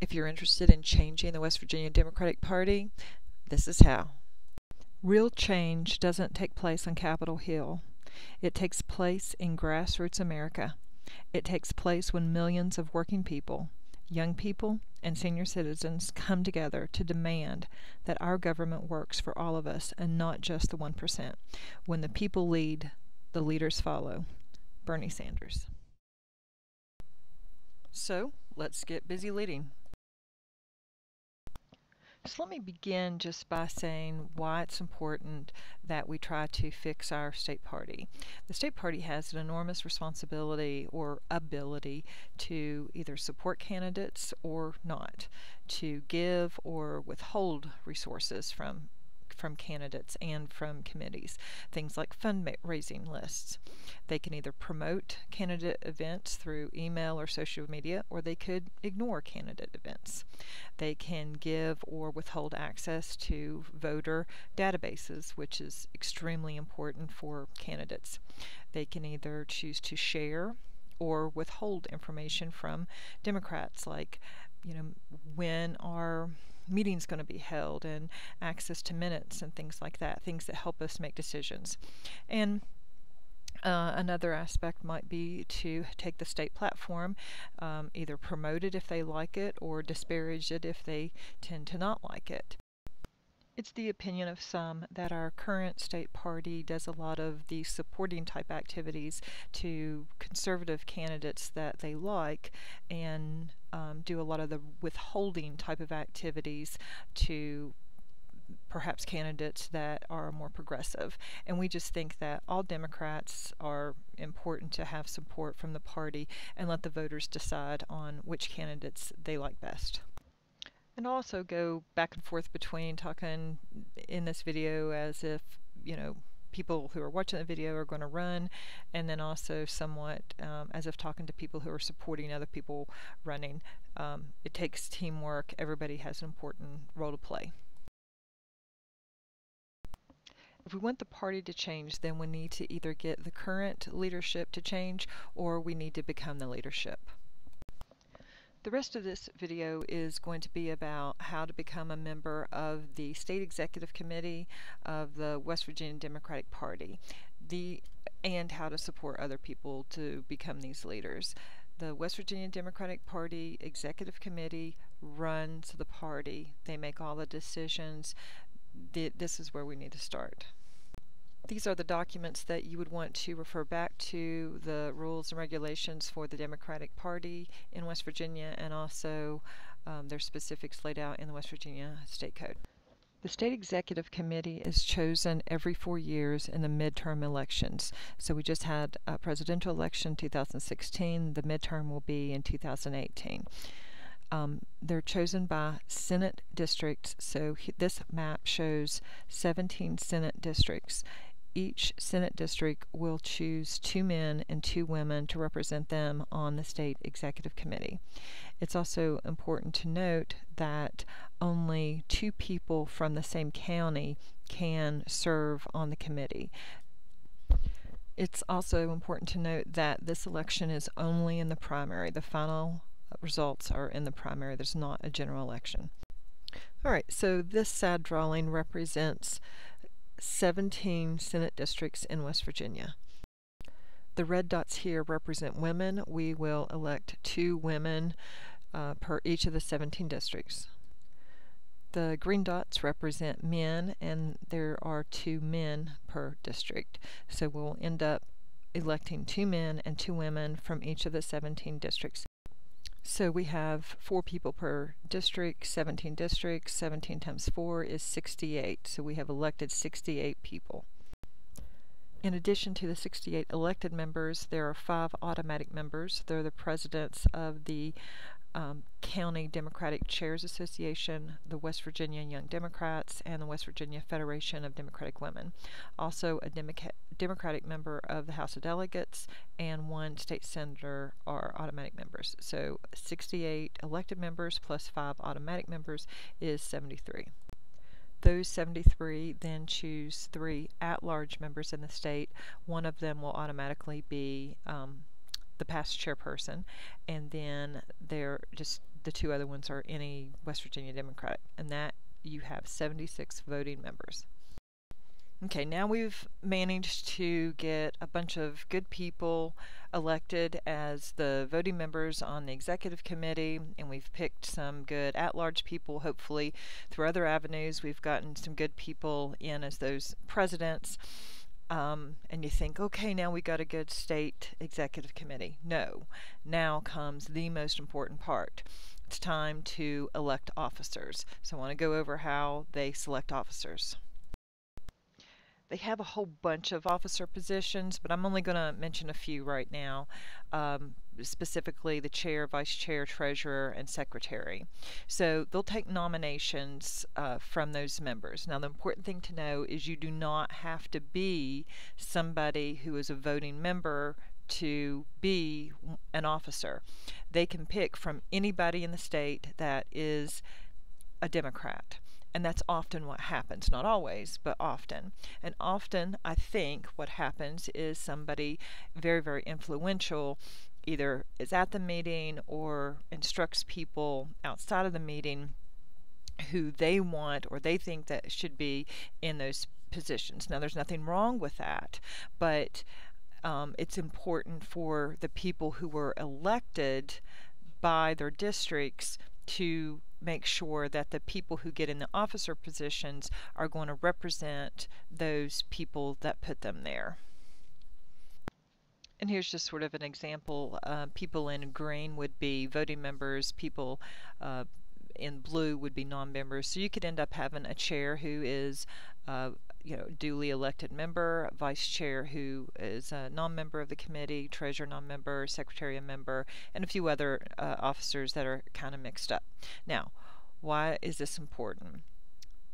If you're interested in changing the West Virginia Democratic Party, this is how. Real change doesn't take place on Capitol Hill. It takes place in grassroots America. It takes place when millions of working people, young people, and senior citizens come together to demand that our government works for all of us and not just the 1%. When the people lead, the leaders follow. Bernie Sanders. So, let's get busy leading. So let me begin just by saying why it's important that we try to fix our state party. The state party has an enormous responsibility or ability to either support candidates or not, to give or withhold resources from from candidates and from committees. Things like fundraising lists. They can either promote candidate events through email or social media, or they could ignore candidate events. They can give or withhold access to voter databases, which is extremely important for candidates. They can either choose to share or withhold information from Democrats, like, you know, when are meetings going to be held and access to minutes and things like that, things that help us make decisions. And uh, another aspect might be to take the state platform, um, either promote it if they like it or disparage it if they tend to not like it. It's the opinion of some that our current state party does a lot of the supporting type activities to conservative candidates that they like and um, do a lot of the withholding type of activities to perhaps candidates that are more progressive. And we just think that all Democrats are important to have support from the party and let the voters decide on which candidates they like best and also go back and forth between talking in this video as if, you know, people who are watching the video are going to run, and then also somewhat um, as if talking to people who are supporting other people running. Um, it takes teamwork, everybody has an important role to play. If we want the party to change, then we need to either get the current leadership to change or we need to become the leadership. The rest of this video is going to be about how to become a member of the State Executive Committee of the West Virginia Democratic Party the, and how to support other people to become these leaders. The West Virginia Democratic Party Executive Committee runs the party. They make all the decisions. This is where we need to start. These are the documents that you would want to refer back to the rules and regulations for the Democratic Party in West Virginia and also um, their specifics laid out in the West Virginia State Code. The State Executive Committee is chosen every four years in the midterm elections. So we just had a presidential election 2016. The midterm will be in 2018. Um, they're chosen by Senate districts. So this map shows 17 Senate districts each Senate district will choose two men and two women to represent them on the state executive committee. It's also important to note that only two people from the same county can serve on the committee. It's also important to note that this election is only in the primary. The final results are in the primary. There's not a general election. All right, so this sad drawing represents 17 Senate districts in West Virginia. The red dots here represent women. We will elect two women uh, per each of the 17 districts. The green dots represent men, and there are two men per district. So we'll end up electing two men and two women from each of the 17 districts. So we have four people per district, 17 districts. 17 times 4 is 68. So we have elected 68 people. In addition to the 68 elected members, there are five automatic members. They're the presidents of the um, County Democratic Chairs Association, the West Virginia Young Democrats, and the West Virginia Federation of Democratic Women. Also, a Democ Democratic member of the House of Delegates and one state senator are automatic members. So, 68 elected members plus five automatic members is 73. Those 73 then choose three at large members in the state. One of them will automatically be um, the past chairperson, and then there just the two other ones are any West Virginia Democratic, and that you have 76 voting members. Okay, now we've managed to get a bunch of good people elected as the voting members on the executive committee, and we've picked some good at large people. Hopefully, through other avenues, we've gotten some good people in as those presidents. Um, and you think, okay, now we got a good state executive committee. No, now comes the most important part. It's time to elect officers. So I want to go over how they select officers. They have a whole bunch of officer positions, but I'm only going to mention a few right now. Um, specifically the chair, vice chair, treasurer, and secretary. So they'll take nominations uh, from those members. Now, the important thing to know is you do not have to be somebody who is a voting member to be an officer. They can pick from anybody in the state that is a Democrat. And that's often what happens. Not always, but often. And often, I think what happens is somebody very, very influential either is at the meeting or instructs people outside of the meeting who they want or they think that should be in those positions. Now, there's nothing wrong with that, but um, it's important for the people who were elected by their districts to make sure that the people who get in the officer positions are going to represent those people that put them there. And here's just sort of an example. Uh, people in green would be voting members, people uh, in blue would be non-members. So you could end up having a chair who is uh, you know, duly elected member, vice chair who is a non-member of the committee, treasurer non-member, secretary a member, and a few other uh, officers that are kind of mixed up. Now, why is this important?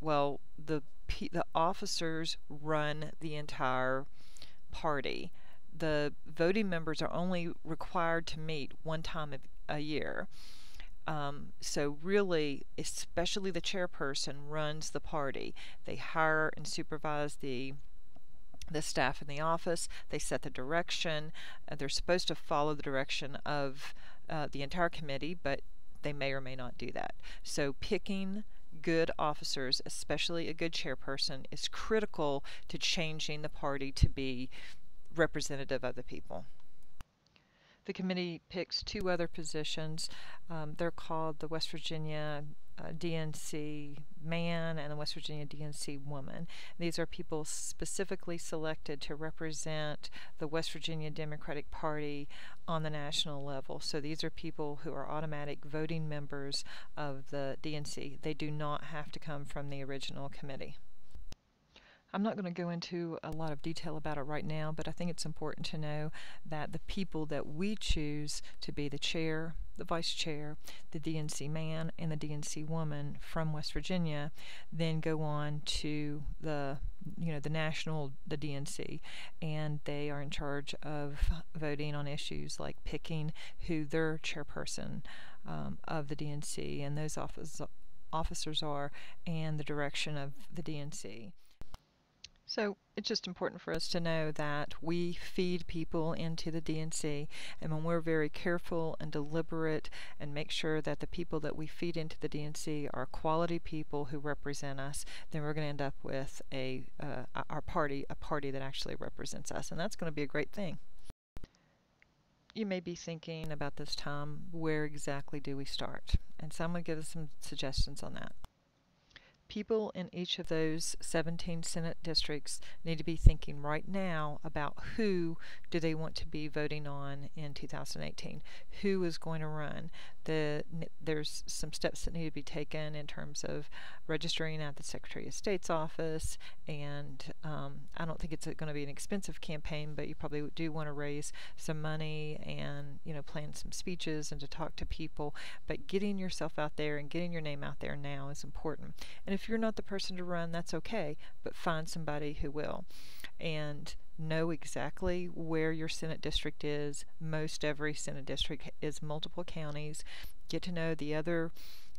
Well, the the officers run the entire party. The voting members are only required to meet one time a year. Um, so really, especially the chairperson runs the party. They hire and supervise the the staff in the office. They set the direction. Uh, they're supposed to follow the direction of uh, the entire committee, but they may or may not do that. So picking good officers, especially a good chairperson, is critical to changing the party to be representative of the people. The committee picks two other positions. Um, they're called the West Virginia uh, DNC man and the West Virginia DNC woman. These are people specifically selected to represent the West Virginia Democratic Party on the national level. So these are people who are automatic voting members of the DNC. They do not have to come from the original committee. I'm not going to go into a lot of detail about it right now, but I think it's important to know that the people that we choose to be the chair, the vice chair, the DNC man, and the DNC woman from West Virginia then go on to the you know the national the DNC and they are in charge of voting on issues like picking who their chairperson um, of the DNC and those office, officers are and the direction of the DNC. So it's just important for us to know that we feed people into the DNC, and when we're very careful and deliberate and make sure that the people that we feed into the DNC are quality people who represent us, then we're going to end up with a uh, our party, a party that actually represents us, and that's going to be a great thing. You may be thinking about this time, where exactly do we start? And so I'm going to give us some suggestions on that people in each of those 17 Senate districts need to be thinking right now about who do they want to be voting on in 2018. Who is going to run? The, there's some steps that need to be taken in terms of registering at the Secretary of State's office, and um, I don't think it's going to be an expensive campaign, but you probably do want to raise some money and you know plan some speeches and to talk to people. But getting yourself out there and getting your name out there now is important. And if if you're not the person to run, that's okay, but find somebody who will. And know exactly where your Senate district is. Most every Senate district is multiple counties. Get to know the other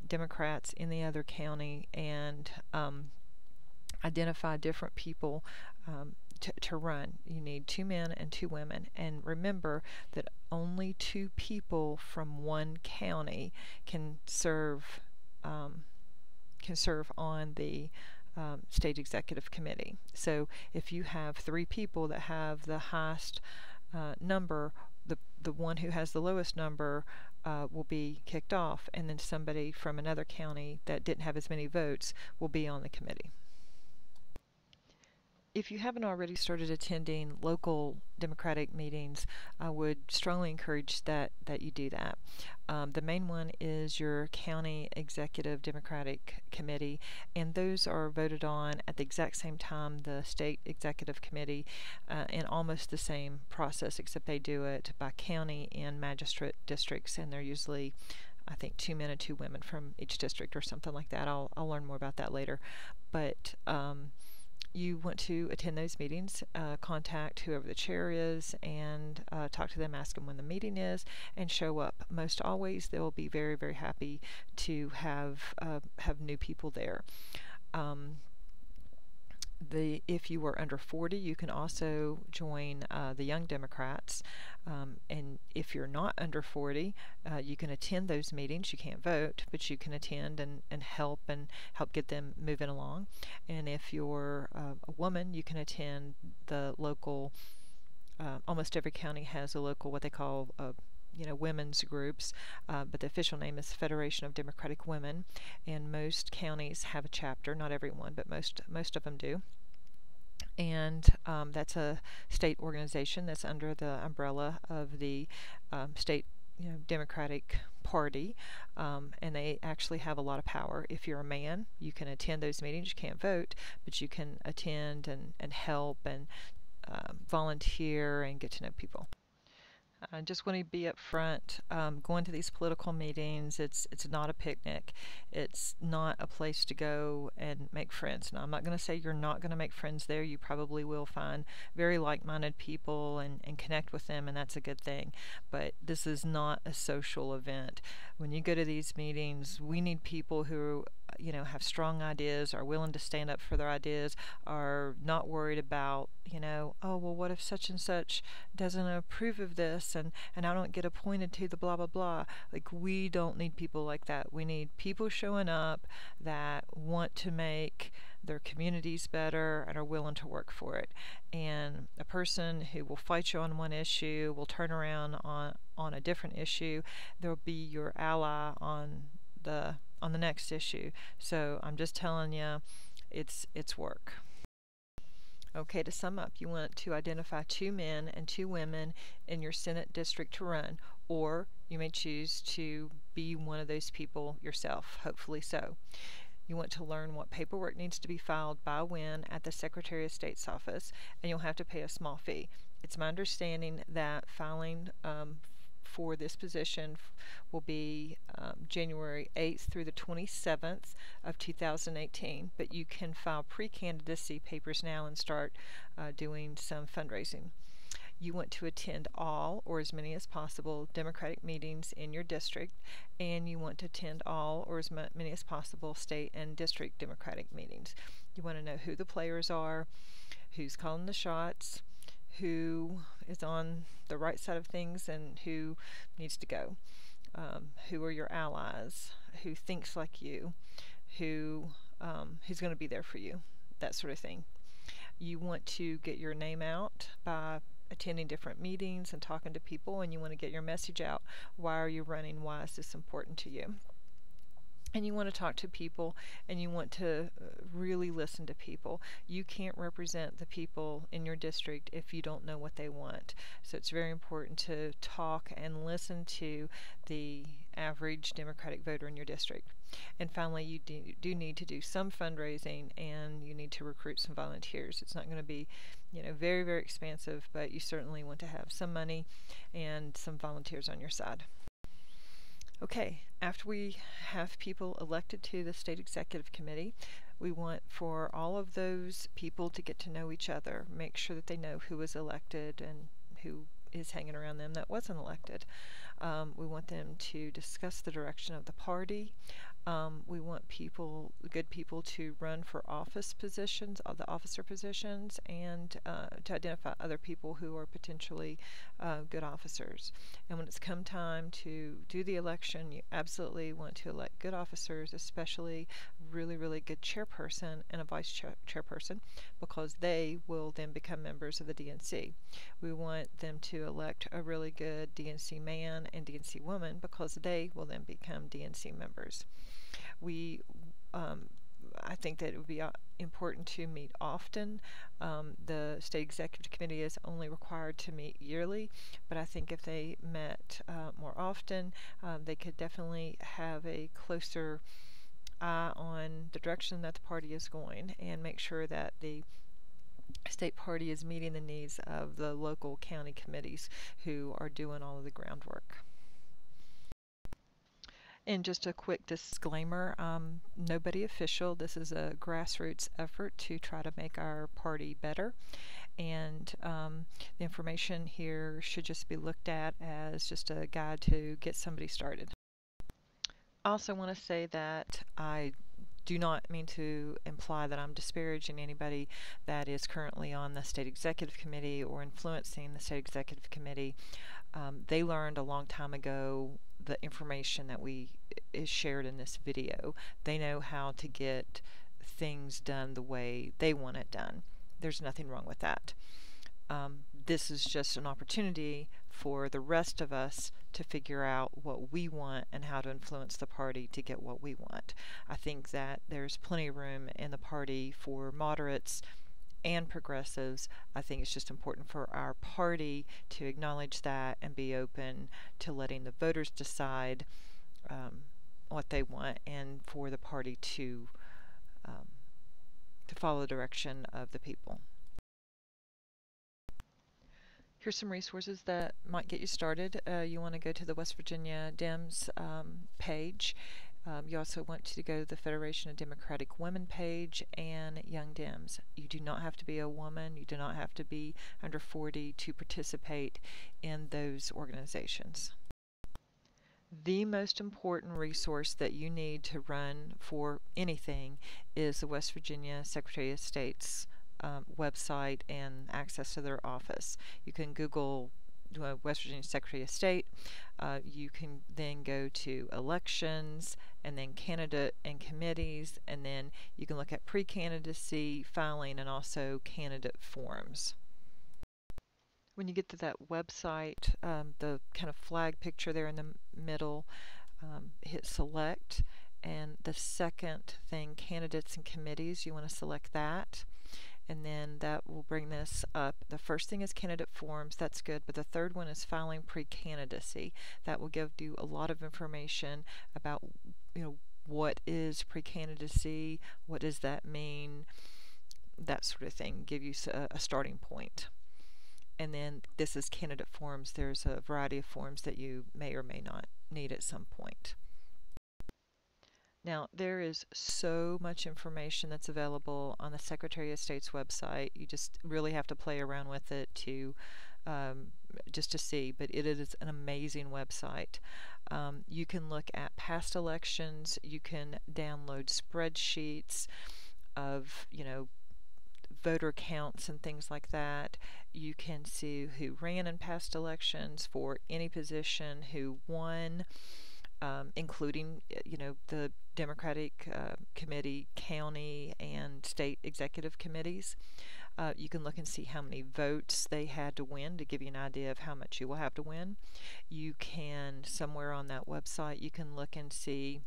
Democrats in the other county and um, identify different people um, to, to run. You need two men and two women. And remember that only two people from one county can serve um, can serve on the um, state executive committee. So if you have three people that have the highest uh, number, the the one who has the lowest number uh, will be kicked off, and then somebody from another county that didn't have as many votes will be on the committee if you haven't already started attending local Democratic meetings, I would strongly encourage that, that you do that. Um, the main one is your County Executive Democratic Committee, and those are voted on at the exact same time the State Executive Committee uh, in almost the same process, except they do it by county and magistrate districts, and they're usually I think two men and two women from each district or something like that. I'll, I'll learn more about that later. But um, you want to attend those meetings, uh, contact whoever the chair is and uh, talk to them, ask them when the meeting is, and show up. Most always, they'll be very, very happy to have uh, have new people there. Um, the if you are under 40, you can also join uh, the Young Democrats. Um, and if you're not under 40, uh, you can attend those meetings. You can't vote, but you can attend and, and help and help get them moving along. And if you're uh, a woman, you can attend the local. Uh, almost every county has a local what they call a you know women's groups, uh, but the official name is Federation of Democratic Women, and most counties have a chapter. Not everyone, but most most of them do. And um, that's a state organization that's under the umbrella of the um, state you know, Democratic Party, um, and they actually have a lot of power. If you're a man, you can attend those meetings. You can't vote, but you can attend and, and help and uh, volunteer and get to know people. I just want to be up front. Um, going to these political meetings, it's it's not a picnic. It's not a place to go and make friends. Now, I'm not going to say you're not going to make friends there. You probably will find very like-minded people and, and connect with them, and that's a good thing. But this is not a social event. When you go to these meetings, we need people who you know have strong ideas are willing to stand up for their ideas are not worried about you know oh well what if such and such doesn't approve of this and and I don't get appointed to the blah blah blah? Like we don't need people like that. We need people showing up that want to make their communities better and are willing to work for it. And a person who will fight you on one issue will turn around on on a different issue they'll be your ally on the on the next issue. So I'm just telling you, it's it's work. Okay, to sum up, you want to identify two men and two women in your Senate district to run, or you may choose to be one of those people yourself, hopefully so. You want to learn what paperwork needs to be filed by when at the Secretary of State's office, and you'll have to pay a small fee. It's my understanding that filing um, for this position will be um, January 8th through the 27th of 2018, but you can file pre-candidacy papers now and start uh, doing some fundraising. You want to attend all or as many as possible Democratic meetings in your district, and you want to attend all or as many as possible state and district Democratic meetings. You want to know who the players are, who's calling the shots, who is on the right side of things and who needs to go. Um, who are your allies? Who thinks like you? Who um, who's going to be there for you? That sort of thing. You want to get your name out by attending different meetings and talking to people, and you want to get your message out. Why are you running? Why is this important to you? And you want to talk to people and you want to uh, really listen to people. You can't represent the people in your district if you don't know what they want. So it's very important to talk and listen to the average Democratic voter in your district. And finally, you do, do need to do some fundraising and you need to recruit some volunteers. It's not going to be, you know, very, very expensive, but you certainly want to have some money and some volunteers on your side. Okay, after we have people elected to the state executive committee, we want for all of those people to get to know each other, make sure that they know who was elected and who is hanging around them that wasn't elected. Um, we want them to discuss the direction of the party. Um, we want people, good people, to run for office positions, uh, the officer positions, and uh, to identify other people who are potentially uh, good officers. And when it's come time to do the election, you absolutely want to elect good officers, especially really, really good chairperson and a vice chair chairperson, because they will then become members of the DNC. We want them to elect a really good DNC man and DNC woman because they will then become DNC members. We um, I think that it would be uh, important to meet often. Um, the state executive committee is only required to meet yearly, but I think if they met uh, more often, um, they could definitely have a closer eye on the direction that the party is going and make sure that the state party is meeting the needs of the local county committees who are doing all of the groundwork. And just a quick disclaimer, um, nobody official. This is a grassroots effort to try to make our party better. And um, the information here should just be looked at as just a guide to get somebody started. I also want to say that I do not mean to imply that I'm disparaging anybody that is currently on the state executive committee or influencing the state executive committee. Um, they learned a long time ago the information that we is shared in this video. They know how to get things done the way they want it done. There's nothing wrong with that. Um, this is just an opportunity for the rest of us to figure out what we want and how to influence the party to get what we want. I think that there's plenty of room in the party for moderates and progressives. I think it's just important for our party to acknowledge that and be open to letting the voters decide um, what they want and for the party to um, to follow the direction of the people. Here's some resources that might get you started. Uh, you want to go to the West Virginia Dems um, page um, you also want to go to the Federation of Democratic Women page and Young Dems. You do not have to be a woman, you do not have to be under 40 to participate in those organizations. The most important resource that you need to run for anything is the West Virginia Secretary of State's um, website and access to their office. You can Google uh, West Virginia Secretary of State. Uh, you can then go to elections and then candidate and committees, and then you can look at pre-candidacy filing and also candidate forms. When you get to that website, um, the kind of flag picture there in the middle, um, hit select, and the second thing, candidates and committees, you want to select that and then that will bring this up. The first thing is candidate forms, that's good, but the third one is filing pre-candidacy. That will give you a lot of information about, you know, what is pre-candidacy, what does that mean, that sort of thing, give you a, a starting point. And then this is candidate forms. There's a variety of forms that you may or may not need at some point. Now, there is so much information that's available on the Secretary of State's website. You just really have to play around with it to um, just to see, but it is an amazing website. Um, you can look at past elections. You can download spreadsheets of, you know, voter counts and things like that. You can see who ran in past elections for any position, who won um, including you know the Democratic uh, Committee, county, and state executive committees. Uh, you can look and see how many votes they had to win to give you an idea of how much you will have to win. You can somewhere on that website you can look and see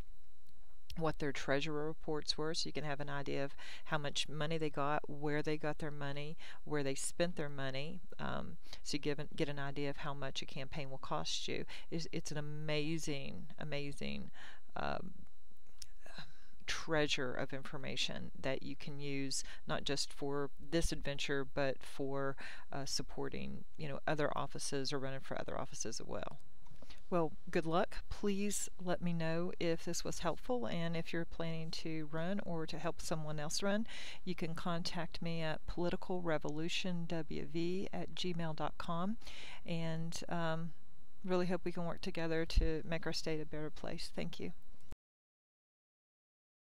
what their treasurer reports were so you can have an idea of how much money they got, where they got their money, where they spent their money, um, so you get, get an idea of how much a campaign will cost you. It's, it's an amazing, amazing um, treasure of information that you can use not just for this adventure but for uh, supporting you know other offices or running for other offices as well. Well, good luck. Please let me know if this was helpful and if you're planning to run or to help someone else run. You can contact me at politicalrevolutionwv at gmail.com and um, really hope we can work together to make our state a better place. Thank you.